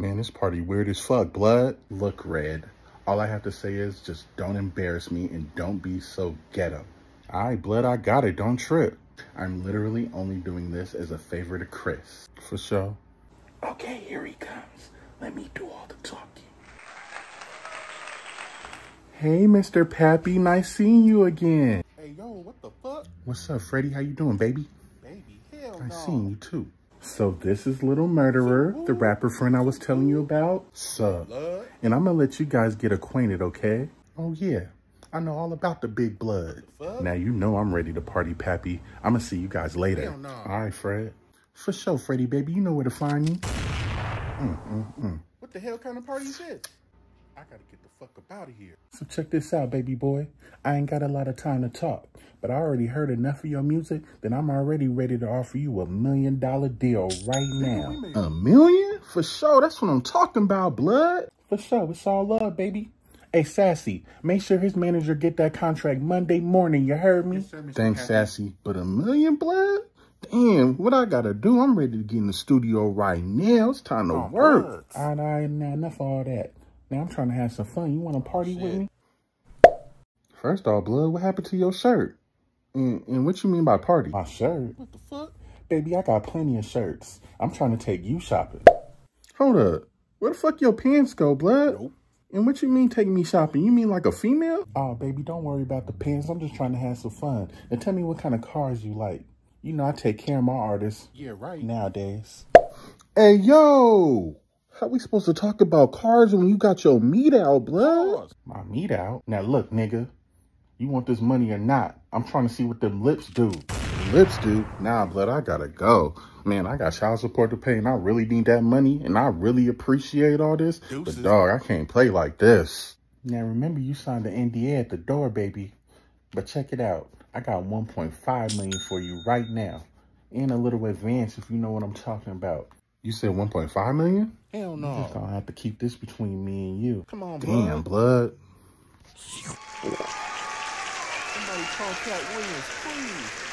Man, this party weird as fuck, blood. Look, Red. All I have to say is just don't embarrass me and don't be so ghetto. All right, blood, I got it. Don't trip. I'm literally only doing this as a favor to Chris. For sure. Okay, here he comes. Let me do all the talking. Hey, Mr. Pappy. Nice seeing you again. Hey, yo, what the fuck? What's up, Freddie? How you doing, baby? Baby, hell I no. seen you too. So this is Little Murderer, the rapper friend I was telling you about. Sup? And I'm gonna let you guys get acquainted, okay? Oh yeah, I know all about the big blood. Fuck? Now you know I'm ready to party, Pappy. I'm gonna see you guys later. Hell no. All right, Fred. For sure, Freddie, baby. You know where to find me. Mm, mm, mm. What the hell kind of party is this? I gotta get the fuck up out of here. So check this out, baby boy. I ain't got a lot of time to talk, but I already heard enough of your music that I'm already ready to offer you a million dollar deal right now. A million? For sure. That's what I'm talking about, blood. For sure. It's all love, baby. Hey, Sassy, make sure his manager get that contract Monday morning. You heard me? Yes, sir, Thanks, Pappy. Sassy. But a million, blood? Damn, what I gotta do? I'm ready to get in the studio right now. It's time to Oh, work. All right, all right, now enough of all that. Now I'm trying to have some fun. You want to party with me? First off, blood, what happened to your shirt? And, and what you mean by party? My shirt? What the fuck? Baby, I got plenty of shirts. I'm trying to take you shopping. Hold up. Where the fuck your pants go, blood? Nope. And what you mean taking me shopping? You mean like a female? Oh, baby, don't worry about the pants. I'm just trying to have some fun. And tell me what kind of cars you like. You know I take care of my artists Yeah, right. nowadays. Hey, yo! How we supposed to talk about cars when you got your meat out, blood? My meat out? Now look, nigga. You want this money or not? I'm trying to see what them lips do. Lips do? Nah, blood, I gotta go. Man, I got child support to pay and I really need that money and I really appreciate all this. Deuces. But dog, I can't play like this. Now remember you signed the NDA at the door, baby. But check it out. I got 1.5 million for you right now. And a little advance if you know what I'm talking about. You said 1.5 million? Hell no. I'm gonna have to keep this between me and you. Come on, Damn, blood. blood. Somebody call Katt Williams, please.